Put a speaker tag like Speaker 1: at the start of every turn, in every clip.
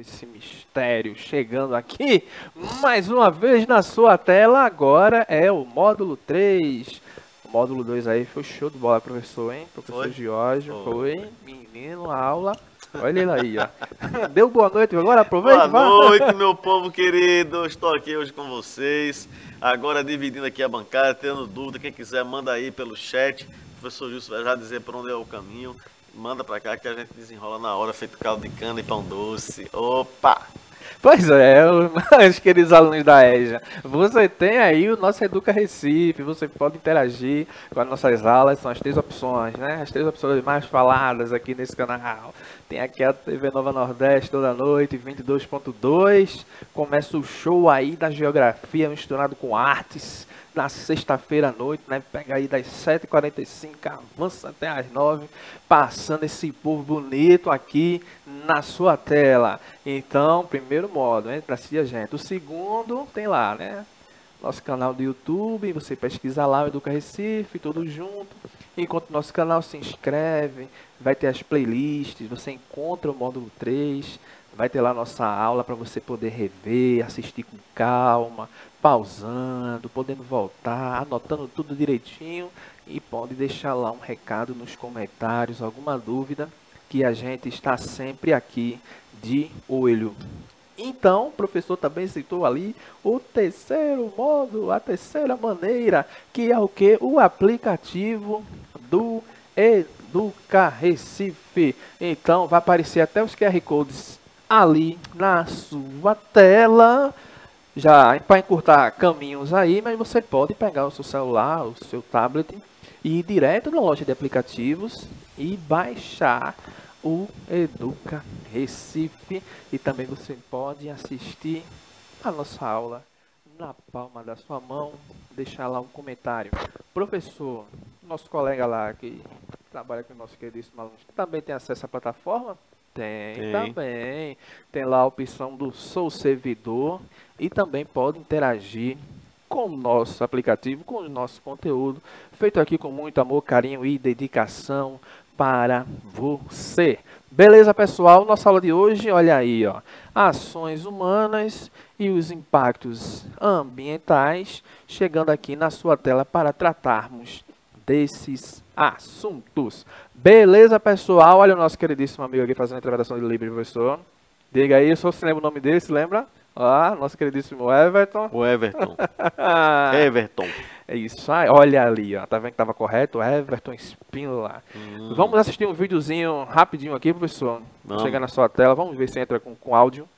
Speaker 1: esse mistério chegando aqui mais uma vez na sua tela. Agora é o módulo 3. O módulo 2 aí foi show de bola, professor, hein? Professor
Speaker 2: Foi?
Speaker 1: Giorgio,
Speaker 2: Foi.
Speaker 1: foi. Menino, aula. Olha ele aí, ó. Deu boa noite, agora aproveita
Speaker 2: Boa noite, meu povo querido. Estou aqui hoje com vocês. Agora dividindo aqui a bancada, tendo dúvida, quem quiser manda aí pelo chat. O professor Gilson vai já dizer por onde é o caminho. Manda pra cá que a gente desenrola na hora, feito caldo de cana e pão doce. Opa!
Speaker 1: Pois é, meus queridos alunos da EJA, você tem aí o nosso Educa Recife, você pode interagir com as nossas aulas, são as três opções, né? As três opções mais faladas aqui nesse canal. Tem aqui a TV Nova Nordeste toda noite, 22.2, começa o show aí da geografia misturado com artes, na sexta-feira à noite, né? Pega aí das 7h45, avança até as 9 passando esse povo bonito aqui na sua tela. Então, primeiro modo, entra assim a gente. O segundo, tem lá, né? Nosso canal do YouTube, você pesquisa lá Educa Recife, tudo junto. Enquanto nosso canal se inscreve, vai ter as playlists, você encontra o módulo 3, vai ter lá nossa aula para você poder rever, assistir com calma, pausando, podendo voltar, anotando tudo direitinho e pode deixar lá um recado nos comentários, alguma dúvida, que a gente está sempre aqui de olho. Então, o professor também citou ali o terceiro modo, a terceira maneira, que é o que? O aplicativo do Educa Recife. Então, vai aparecer até os QR Codes ali na sua tela já para encurtar caminhos aí, mas você pode pegar o seu celular, o seu tablet e ir direto na loja de aplicativos e baixar o Educa Recife e também você pode assistir a nossa aula na palma da sua mão, deixar lá um comentário. Professor, nosso colega lá que trabalha com o nosso queridíssimo aluno, também tem acesso à plataforma? Tem,
Speaker 2: Tem.
Speaker 1: também. Tem lá a opção do Sou Servidor e também pode interagir com o nosso aplicativo, com o nosso conteúdo, feito aqui com muito amor, carinho e dedicação para você. Beleza, pessoal? Nossa aula de hoje, olha aí, ó. Ações humanas e os impactos ambientais, chegando aqui na sua tela para tratarmos desses assuntos. Beleza, pessoal? Olha o nosso queridíssimo amigo aqui fazendo a interpretação de livre, professor. Diga aí, só se lembra o nome dele, se lembra? Ah, nosso queridíssimo Everton.
Speaker 2: O Everton. Everton.
Speaker 1: É isso aí, olha ali, ó. Tá vendo que tava correto? Everton Spínola.
Speaker 2: Hum,
Speaker 1: Vamos assistir um videozinho rapidinho aqui, professor.
Speaker 2: Vamos.
Speaker 1: Chegar na sua tela, vamos ver se entra com, com áudio.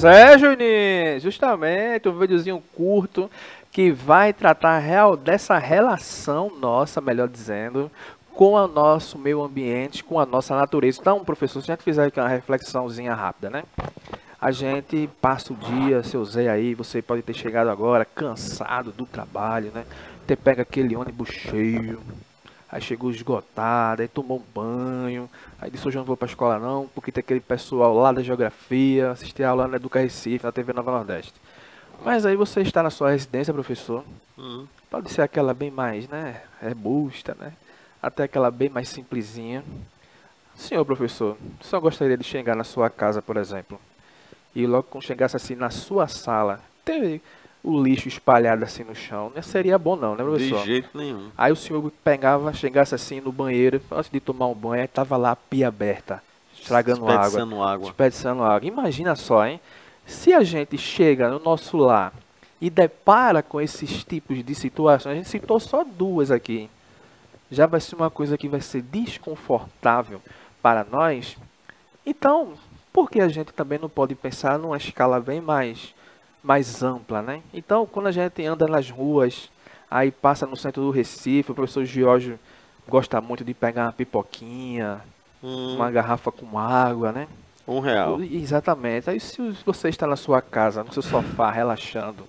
Speaker 1: Pois é, Juninho, justamente um videozinho curto que vai tratar real dessa relação nossa, melhor dizendo, com o nosso meio ambiente, com a nossa natureza. Então, professor, se a gente fizer aqui uma reflexãozinha rápida, né? A gente passa o dia, seu Zé aí, você pode ter chegado agora cansado do trabalho, né? Você pega aquele ônibus cheio, aí chegou esgotado, aí tomou um banho, aí disse hoje eu não vou pra escola não, porque tem aquele pessoal lá da geografia, assistir a aula na Educa Recife, na TV Nova Nordeste. Mas aí você está na sua residência, professor,
Speaker 2: hum.
Speaker 1: Pode ser aquela bem mais, né, robusta, né? Até aquela bem mais simplesinha. Senhor professor, senhor gostaria de chegar na sua casa, por exemplo, e logo quando chegasse assim na sua sala, ter o lixo espalhado assim no chão, não seria bom não, né, professor?
Speaker 2: De jeito nenhum.
Speaker 1: Aí o senhor pegava, chegasse assim no banheiro, antes de tomar um banho, aí tava lá a pia aberta, estragando água,
Speaker 2: água.
Speaker 1: desperdiçando água. Imagina só, hein? Se a gente chega no nosso lar e depara com esses tipos de situações, a gente citou só duas aqui. Já vai ser uma coisa que vai ser desconfortável para nós. Então, por que a gente também não pode pensar numa escala bem mais mais ampla, né? Então, quando a gente anda nas ruas, aí passa no centro do Recife, o professor Giorgio gosta muito de pegar uma pipoquinha,
Speaker 2: Hum,
Speaker 1: uma garrafa com água, né?
Speaker 2: um real.
Speaker 1: Exatamente. Aí se você está na sua casa, no seu sofá, relaxando,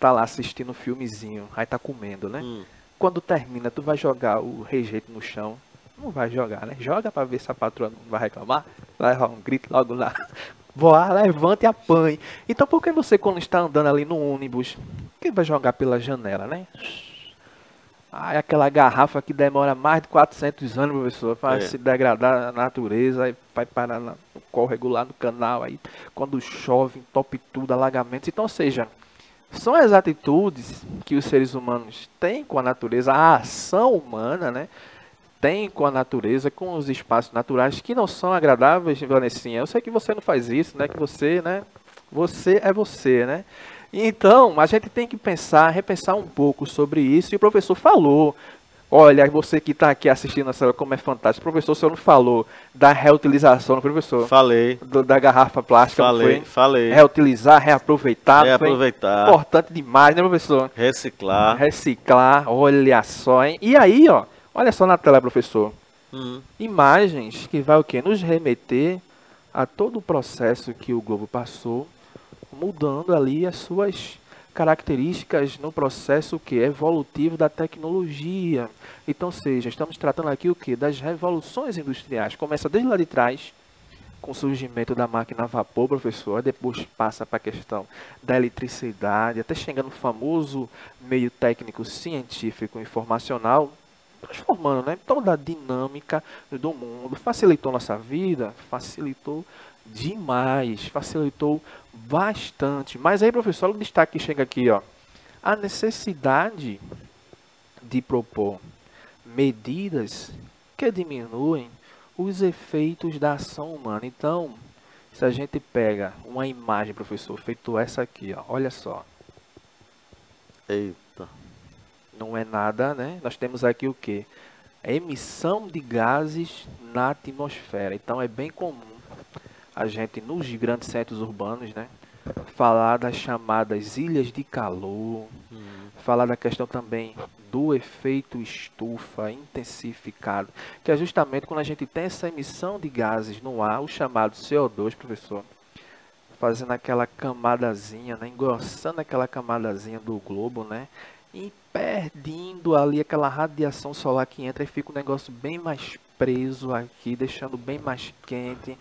Speaker 1: tá lá assistindo um filmezinho, aí tá comendo, né?
Speaker 2: Hum,
Speaker 1: Quando termina, tu vai jogar o rejeito no chão. Não vai jogar, né? Joga pra ver se a patroa não vai reclamar. Vai rolar um grito logo lá. Voar, levante e apanhe. Então por que você quando está andando ali no ônibus, que vai jogar pela janela, né? Ai, aquela garrafa que demora mais de 400 anos, professor, para
Speaker 2: É.
Speaker 1: se degradar na natureza, aí vai parar no córrego lá no canal, aí quando chove, entope tudo, alagamentos. Então, ou seja, são as atitudes que os seres humanos têm com a natureza, a ação humana, né? Tem com a natureza, com os espaços naturais que não são agradáveis, Vanessinha. Eu sei que você não faz isso, né? Que você, né? Você é você, né? Então, a gente tem que pensar, repensar um pouco sobre isso. E o professor falou. Olha, você que está aqui assistindo essa como é fantástico. Professor, o senhor não falou da reutilização, professor?
Speaker 2: Falei,
Speaker 1: Do- da garrafa plástica,
Speaker 2: falei,
Speaker 1: foi?
Speaker 2: falei.
Speaker 1: Reutilizar, reaproveitar.
Speaker 2: É
Speaker 1: foi
Speaker 2: aproveitar,
Speaker 1: Importante demais, né, professor?
Speaker 2: reciclar.
Speaker 1: Reciclar, olha só, hein? E aí, ó, olha só na tela, professor.
Speaker 2: Hum,
Speaker 1: Imagens que vai o quê? Nos remeter a todo o processo que o globo passou, mudando ali as suas características no processo que evolutivo da tecnologia. Então, seja, estamos tratando aqui o que das revoluções industriais. Começa desde lá de trás, com o surgimento da máquina a vapor, professor, depois passa para a questão da eletricidade, até chega no famoso meio técnico científico informacional, transformando né, toda a dinâmica do mundo. Facilitou nossa vida? Facilitou demais, facilitou bastante. Mas aí, professor, o destaque que chega aqui, ó. A necessidade de propor medidas que diminuem os efeitos da ação humana. Então, se a gente pega uma imagem, professor, feito essa aqui, ó, olha só.
Speaker 2: eita.
Speaker 1: Não é nada, né? Nós temos aqui o que? A emissão de gases na atmosfera. Então é bem comum a gente nos grandes centros urbanos, né? Falar das chamadas ilhas de calor,
Speaker 2: Hum,
Speaker 1: falar da questão também do efeito estufa intensificado, que é justamente quando a gente tem essa emissão de gases no ar, o chamado CO2, professor, fazendo aquela camadazinha, né, engrossando aquela camadazinha do globo, né, e perdendo ali aquela radiação solar que entra e fica um negócio bem mais preso aqui, deixando bem mais quente,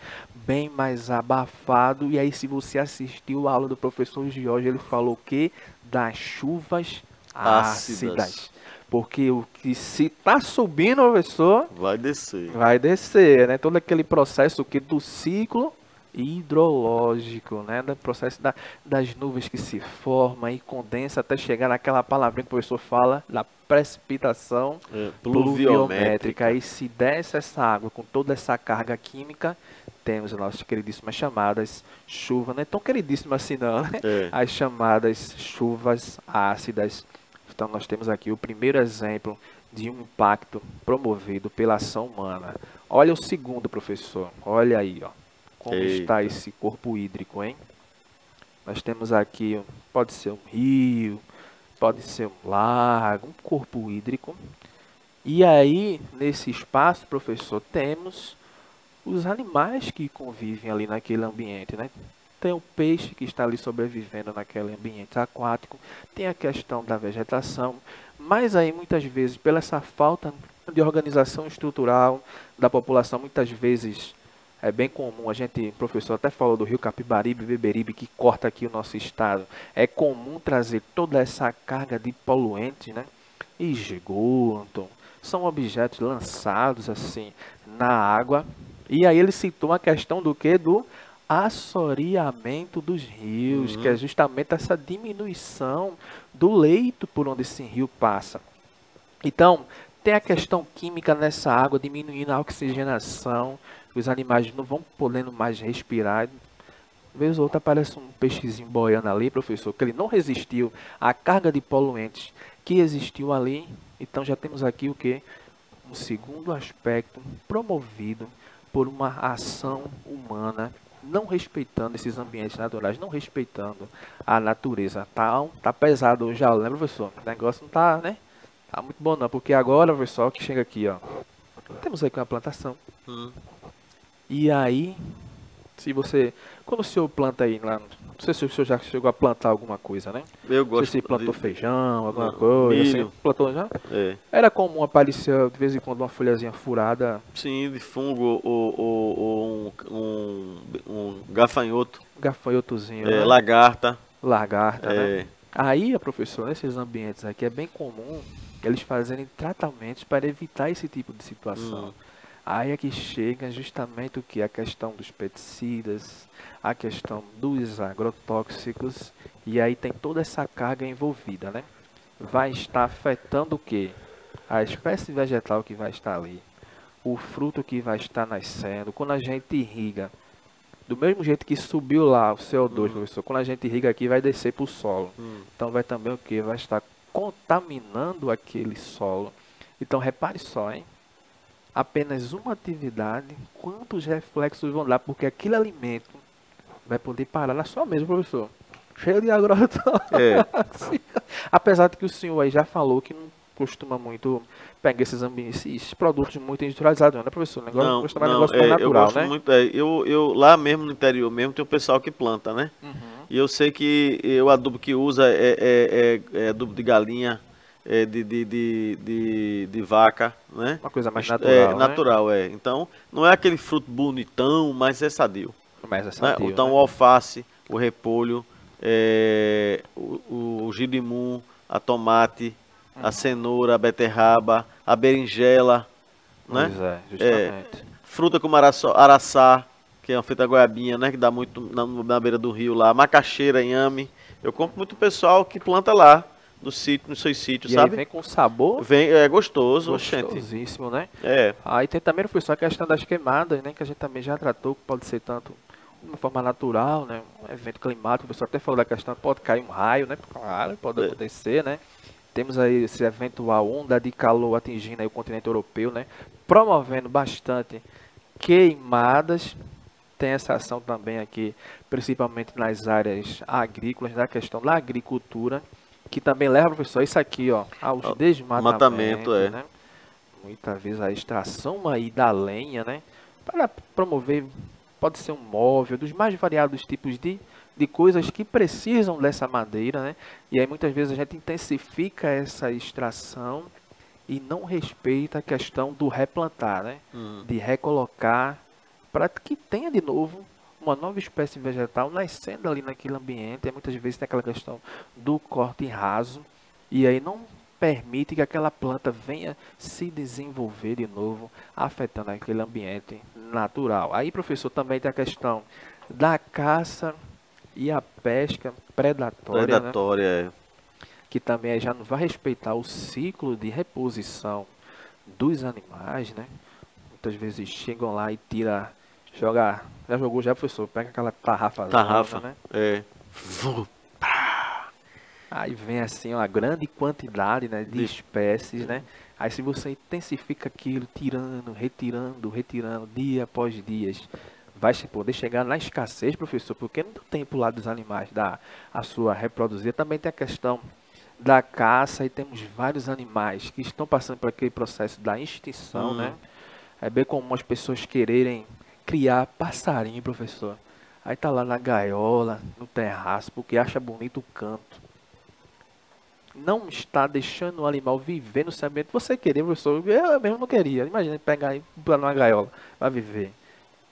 Speaker 1: bem mais abafado. E aí, se você assistiu a aula do professor Jorge, ele falou o quê? Das chuvas
Speaker 2: Ácidas.
Speaker 1: ácidas. Porque o que se está subindo, professor,
Speaker 2: vai descer.
Speaker 1: vai descer, né? Todo aquele processo que do ciclo hidrológico, né? Do processo da, das nuvens que se formam e condensa até chegar naquela palavrinha que o professor fala, da precipitação
Speaker 2: É,
Speaker 1: pluviométrica.
Speaker 2: pluviométrica.
Speaker 1: E se desce essa água com toda essa carga química, temos as nossas queridíssimas chamadas chuvas, não é tão queridíssima assim não, né?
Speaker 2: É.
Speaker 1: As chamadas chuvas ácidas. Então nós temos aqui o primeiro exemplo de um impacto promovido pela ação humana. Olha o segundo, professor. Olha aí, ó. Como está
Speaker 2: Eita.
Speaker 1: esse corpo hídrico, hein? Nós temos aqui, pode ser um rio, pode ser um lago, um corpo hídrico. E aí, nesse espaço, professor, temos os animais que convivem ali naquele ambiente, né? Tem o peixe que está ali sobrevivendo naquele ambiente aquático, tem a questão da vegetação, mas aí muitas vezes, pela essa falta de organização estrutural da população, muitas vezes é bem comum, a gente, professor até falou do rio Capibaribe, Beberibe, que corta aqui o nosso estado. É comum trazer toda essa carga de poluentes, né? esgoto, são objetos lançados assim na água. E aí ele citou a questão do que? Do assoreamento dos rios, uhum. que é justamente essa diminuição do leito por onde esse rio passa. Então, tem a questão química nessa água, diminuindo a oxigenação, os animais não vão podendo mais respirar. Vez ou outra aparece um peixezinho boiando ali, professor, que ele não resistiu à carga de poluentes que existiu ali. Então já temos aqui o que? Um segundo aspecto promovido por uma ação humana não respeitando esses ambientes naturais, não respeitando a natureza. Tá, tá pesado já, lembra, professor? O negócio não tá, né? Tá muito bom não, porque agora, pessoal, que chega aqui, ó. Temos aqui uma plantação. Hum. E aí, se você. Quando o senhor planta aí lá. Não sei se o senhor já chegou a plantar alguma coisa, né?
Speaker 2: Eu gosto. Não
Speaker 1: sei se plantou de... feijão, alguma coisa. Assim.
Speaker 2: Milho.
Speaker 1: Assim, plantou já?
Speaker 2: É.
Speaker 1: Era comum aparecer de vez em quando uma folhazinha furada.
Speaker 2: Sim, de fungo ou, ou, ou um, um, um, gafanhoto.
Speaker 1: Gafanhotozinho.
Speaker 2: É,
Speaker 1: né?
Speaker 2: lagarta.
Speaker 1: Lagarta,
Speaker 2: é.
Speaker 1: né? Aí, professor, nesses ambientes aqui é bem comum eles fazerem tratamentos para evitar esse tipo de situação. Hum. Aí é que chega justamente o que? A questão dos pesticidas, a questão dos agrotóxicos, e aí tem toda essa carga envolvida, né? Vai estar afetando o que? A espécie vegetal que vai estar ali, o fruto que vai estar nascendo, quando a gente irriga, do mesmo jeito que subiu lá o CO2, hum. professor, quando a gente irriga aqui vai descer para o solo. Hum. Então vai também o que? Vai estar contaminando aquele solo. Então repare só, hein? Apenas uma atividade, quantos reflexos vão dar, porque aquele alimento vai poder parar na sua mesa, professor. Cheio de agrotóxicos. É. Apesar de que o senhor aí já falou que não costuma muito pegar esses ambientes, esses produtos muito industrializados, né, professor?
Speaker 2: Negócio, não, costuma não, negócio é, natural, eu gosto né? Muito, é, eu, eu, lá mesmo no interior mesmo tem o pessoal que planta, né? Uhum. E eu sei que o adubo que usa é, é, é, é adubo de galinha, é de, de, de, de, vaca, né?
Speaker 1: Uma coisa mais natural.
Speaker 2: É,
Speaker 1: né?
Speaker 2: natural, é. Então, não é aquele fruto bonitão, mas é sadio.
Speaker 1: Mas é sadio.
Speaker 2: Né? Então,
Speaker 1: né?
Speaker 2: o alface, o repolho, é, o, o girimum, a tomate, a uhum. cenoura, a beterraba, a berinjela,
Speaker 1: né? Pois é, justamente.
Speaker 2: fruta como araçá, araçá que é uma feita goiabinha, né? Que dá muito na, na, beira do rio lá. Macaxeira, inhame. Eu compro muito pessoal que planta lá no sítio, nos seus sítios,
Speaker 1: e
Speaker 2: sabe?
Speaker 1: vem com sabor.
Speaker 2: Vem, é gostoso,
Speaker 1: Gostosíssimo,
Speaker 2: gente.
Speaker 1: né?
Speaker 2: É.
Speaker 1: Aí tem também, professor, a questão das queimadas, né? Que a gente também já tratou, que pode ser tanto de uma forma natural, né? Um evento climático, o professor até falou da questão, pode cair um raio, né? Claro, pode é. acontecer, né? Temos aí esse eventual onda de calor atingindo o continente europeu, né? Promovendo bastante queimadas, tem essa ação também aqui, principalmente nas áreas agrícolas, na questão da agricultura, que também leva, professor, isso aqui, ó, aos desmatamentos, é. né? Muitas vezes a extração aí da lenha, né? Para promover, pode ser um móvel, dos mais variados tipos de, de coisas que precisam dessa madeira, né? E aí muitas vezes a gente intensifica essa extração e não respeita a questão do replantar, né? Uhum. De recolocar para que tenha de novo uma nova espécie vegetal nascendo ali naquele ambiente. E muitas vezes tem aquela questão do corte raso e aí não permite que aquela planta venha se desenvolver de novo, afetando aquele ambiente natural. Aí, professor, também tem a questão da caça e a pesca predatória.
Speaker 2: Né? Predatória,
Speaker 1: né? Que também já não vai respeitar o ciclo de reposição dos animais, né? Muitas vezes chegam lá e tiram Jogar. Já jogou já, professor? Pega aquela tarrafa.
Speaker 2: Tarrafa,
Speaker 1: né?
Speaker 2: É.
Speaker 1: Aí vem assim uma grande quantidade né, de espécies, né? Aí se você intensifica aquilo, tirando, retirando, retirando, dia após dias, vai poder chegar na escassez, professor, porque não tem tempo lá dos animais da a sua reproduzir. Também tem a questão da caça e temos vários animais que estão passando por aquele processo da extinção, hum. né? É bem comum as pessoas quererem criar passarinho, professor. Aí tá lá na gaiola, no terraço, porque acha bonito o canto. Não está deixando o animal viver no seu ambiente. Você queria, professor? Eu mesmo não queria. Imagina pegar e pular numa gaiola. Vai viver.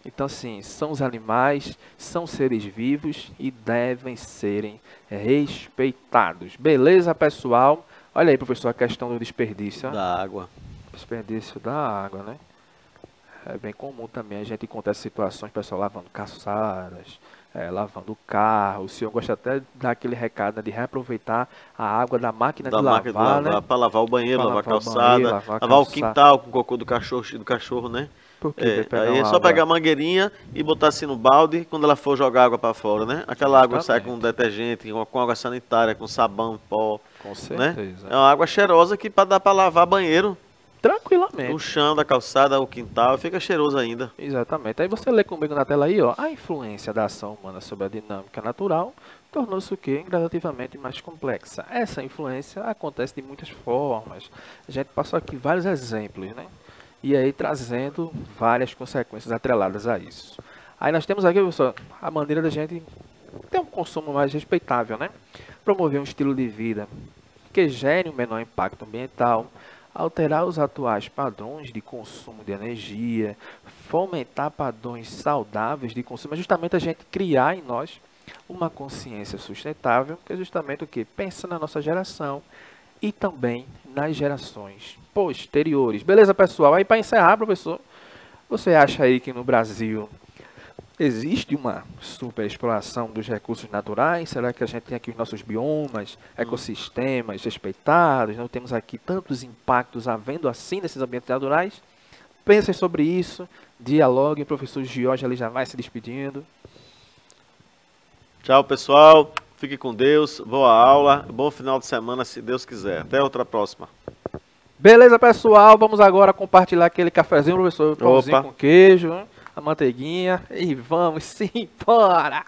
Speaker 1: Então, assim, são os animais, são seres vivos e devem serem respeitados. Beleza, pessoal? Olha aí, professor, a questão do desperdício.
Speaker 2: Da água.
Speaker 1: Desperdício da água, né? É bem comum também a gente encontrar situações, pessoal lavando calçadas, é, lavando o carro. O senhor gosta até de dar aquele recado né, de reaproveitar a água da máquina
Speaker 2: Da
Speaker 1: de
Speaker 2: máquina
Speaker 1: lavar,
Speaker 2: lavar,
Speaker 1: né?
Speaker 2: para lavar o banheiro, lavar a
Speaker 1: lavar o
Speaker 2: calçada,
Speaker 1: banheiro,
Speaker 2: lavar,
Speaker 1: lavar a
Speaker 2: o
Speaker 1: calçada.
Speaker 2: quintal com o cocô do cachorro, do cachorro, né?
Speaker 1: Porque
Speaker 2: É, aí é só
Speaker 1: água-
Speaker 2: pegar a mangueirinha e botar assim no balde quando ela for jogar água para fora, né? Aquela água sai com
Speaker 1: Justamente.
Speaker 2: detergente, com, com água sanitária, com sabão, pó,
Speaker 1: Com
Speaker 2: né?
Speaker 1: certeza.
Speaker 2: É uma água cheirosa que para dar para lavar banheiro,
Speaker 1: Tranquilamente.
Speaker 2: o chão da calçada, o quintal, fica cheiroso ainda.
Speaker 1: Exatamente. Aí você lê comigo na tela aí, ó, a influência da ação humana sobre a dinâmica natural tornou-se o quê? Gradativamente mais complexa. Essa influência acontece de muitas formas. A gente passou aqui vários exemplos, né? E aí trazendo várias consequências atreladas a isso. Aí nós temos aqui, pessoal, a maneira da gente ter um consumo mais respeitável, né? Promover um estilo de vida que gere um menor impacto ambiental, alterar os atuais padrões de consumo de energia, fomentar padrões saudáveis de consumo, é justamente a gente criar em nós uma consciência sustentável, que é justamente o que? Pensa na nossa geração e também nas gerações posteriores. Beleza, pessoal? Aí para encerrar, professor, você acha aí que no Brasil existe uma superexploração dos recursos naturais? Será que a gente tem aqui os nossos biomas, ecossistemas respeitados? Não temos aqui tantos impactos havendo assim nesses ambientes naturais? Pensem sobre isso, dialoguem. O professor Giorgio ali já vai se despedindo.
Speaker 2: Tchau, pessoal. Fique com Deus. Boa aula. Bom final de semana, se Deus quiser. Até outra próxima.
Speaker 1: Beleza, pessoal? Vamos agora compartilhar aquele cafezinho, professor. Pãozinho
Speaker 2: Opa.
Speaker 1: com queijo? A manteiguinha. E vamos sim, bora!